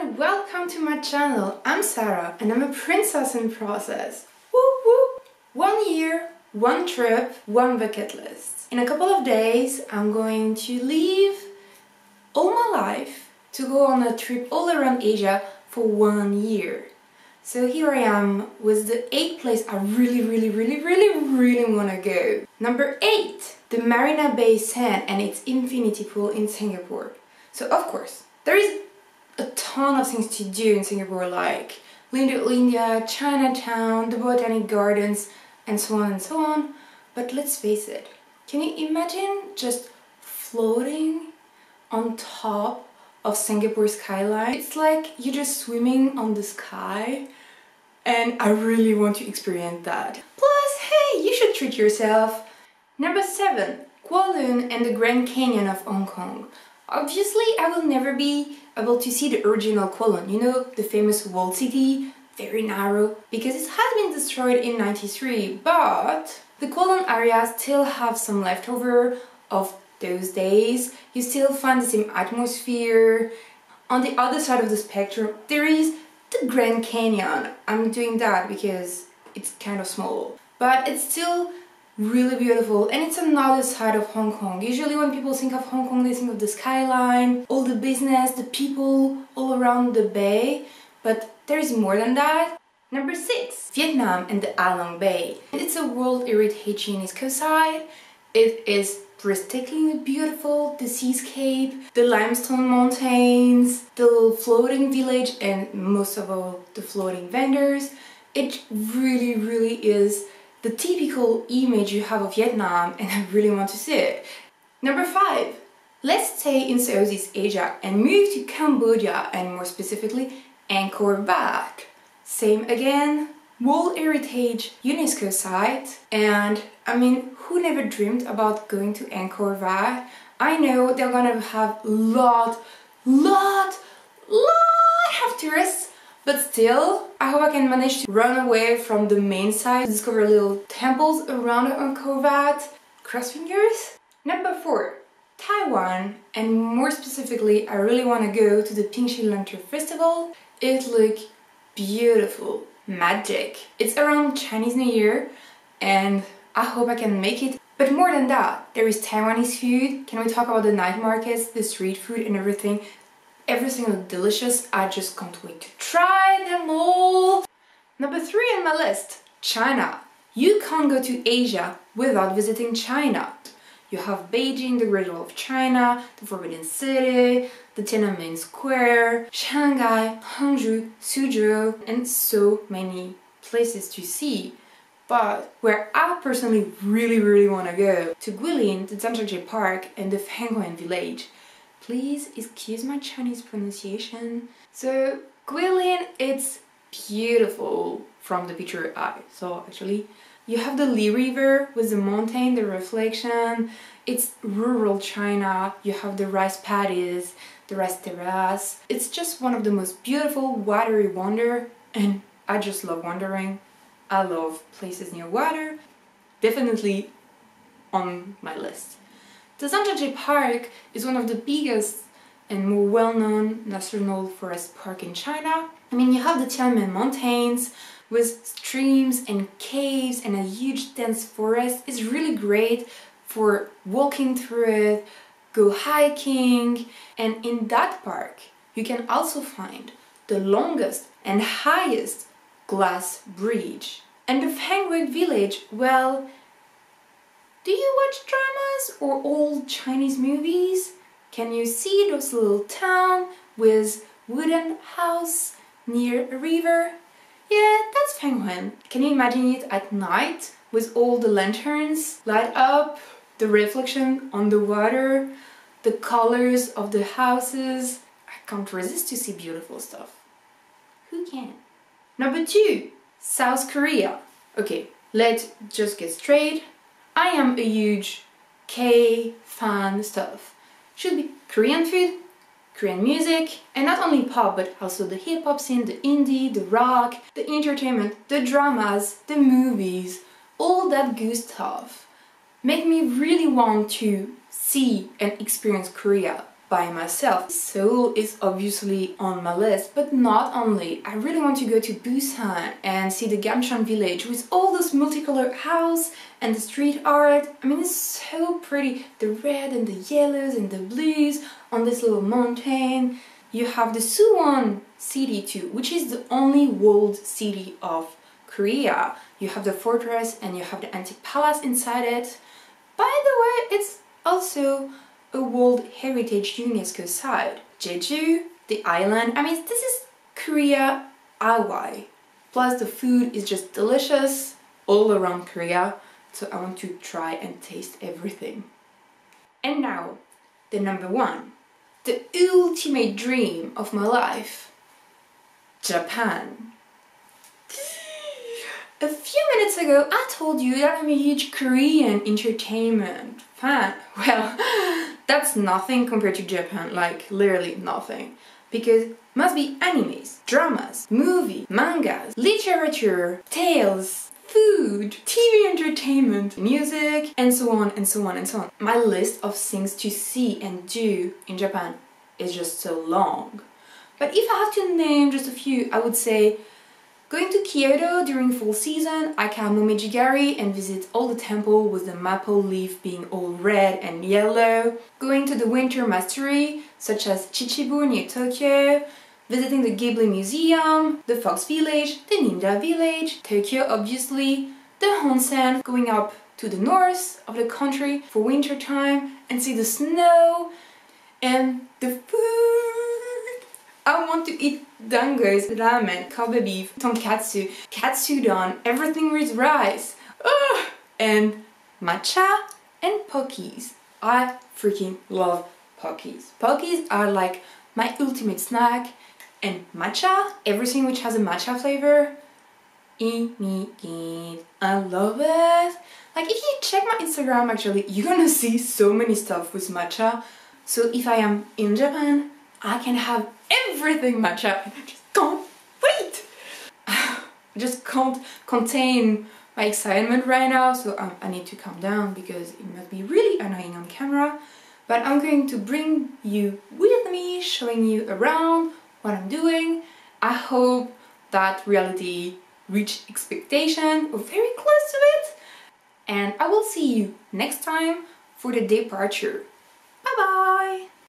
everyone, welcome to my channel. I'm Sarah and I'm a princess in process. Woo woo! One year, one trip, one bucket list. In a couple of days, I'm going to leave all my life to go on a trip all around Asia for one year. So here I am with the eighth place I really, really, really, really, really want to go. Number eight, the Marina Bay Sand and its infinity pool in Singapore. So of course, there is a ton of things to do in Singapore like Little India, Chinatown, the Botanic Gardens and so on and so on. But let's face it, can you imagine just floating on top of Singapore skyline? It's like you're just swimming on the sky and I really want to experience that. Plus, hey, you should treat yourself. Number 7. Kowloon and the Grand Canyon of Hong Kong. Obviously, I will never be able to see the original Kowloon, you know, the famous walled city, very narrow, because it has been destroyed in 93, but the Kowloon area still have some leftover of those days. You still find the same atmosphere. On the other side of the spectrum, there is the Grand Canyon. I'm doing that because it's kind of small, but it's still really beautiful and it's another side of Hong Kong. Usually when people think of Hong Kong they think of the skyline, all the business, the people all around the bay but there is more than that. Number 6. Vietnam and the Along Bay. It's a World Heritage UNESCO site. It is breathtakingly beautiful, the seascape, the limestone mountains, the floating village and most of all the floating vendors. It really really is the typical image you have of Vietnam and I really want to see it. Number five, let's stay in Southeast Asia and move to Cambodia and more specifically Angkor Wat. Same again, World Heritage UNESCO site and I mean who never dreamed about going to Angkor Wat? I know they're gonna have lot, lot, lot of tourists but still, I hope I can manage to run away from the main site, discover little temples around Angkor. Cross fingers? Number 4. Taiwan, and more specifically, I really want to go to the Pingxi Lantern Festival. It looks beautiful, magic. It's around Chinese New Year, and I hope I can make it. But more than that, there is Taiwanese food. Can we talk about the night markets, the street food and everything? Everything look delicious. I just can't wait to try them all. Number three on my list, China. You can't go to Asia without visiting China. You have Beijing, the Great Wall of China, the Forbidden City, the Tiananmen Square, Shanghai, Hangzhou, Suzhou, and so many places to see. But where I personally really really want to go, to Guilin, the Zhangjiajie Park and the Fenghuan Village. Please excuse my Chinese pronunciation. So Guilin, it's beautiful from the picture eye. So actually, you have the Li River with the mountain, the reflection. It's rural China. You have the rice paddies, the rice terrace. It's just one of the most beautiful watery wonder and I just love wandering. I love places near water. Definitely on my list. The Zhangjiajie Park is one of the biggest and more well-known national forest park in China. I mean, you have the Tianmen Mountains with streams and caves and a huge dense forest. It's really great for walking through it, go hiking, and in that park you can also find the longest and highest glass bridge. And the Fenghuan village, well, do you watch dramas or old Chinese movies? Can you see those little town with wooden house near a river? Yeah, that's Fenghuan. Can you imagine it at night with all the lanterns light up, the reflection on the water, the colors of the houses? I can't resist to see beautiful stuff. Who can? Number two, South Korea. Okay, let's just get straight. I am a huge K fan stuff. Should be Korean food, Korean music, and not only pop but also the hip hop scene, the indie, the rock, the entertainment, the dramas, the movies, all that good stuff make me really want to see and experience Korea. By myself. Seoul is obviously on my list, but not only. I really want to go to Busan and see the Gamcheon village with all those multicolored house and the street art. I mean, it's so pretty. The red and the yellows and the blues on this little mountain. You have the Suwon city too, which is the only walled city of Korea. You have the fortress and you have the antique palace inside it. By the way, it's also a World Heritage UNESCO site. Jeju, the island, I mean this is Korea Hawaii. Plus the food is just delicious all around Korea, so I want to try and taste everything. And now, the number one, the ultimate dream of my life, Japan. A few minutes ago I told you that I'm a huge Korean entertainment fan. Well, that's nothing compared to Japan, like literally nothing. Because must be animes, dramas, movie, mangas, literature, tales, food, TV entertainment, music, and so on and so on and so on. My list of things to see and do in Japan is just so long. But if I have to name just a few, I would say Going to Kyoto during full season, I can Momiji-gari and visit all the temple with the maple leaf being all red and yellow. Going to the winter mastery, such as Chichibu near Tokyo, visiting the Ghibli Museum, the Fox Village, the Ninja Village, Tokyo obviously, the Onsen, going up to the north of the country for winter time and see the snow and the food. Want to eat dangos, ramen, Kobe beef, tonkatsu, katsudon, everything with rice, and matcha and Pockys. I freaking love Pockys. Pockys are like my ultimate snack and matcha, everything which has a matcha flavor, imigit. I love it. Like if you check my Instagram actually, you're gonna see so many stuff with matcha. So if I am in Japan, I can have everything matcha and I just can't wait! I just can't contain my excitement right now so I need to calm down because it must be really annoying on camera but I'm going to bring you with me showing you around what I'm doing. I hope that reality reached expectation or very close to it and I will see you next time for the departure. Bye bye!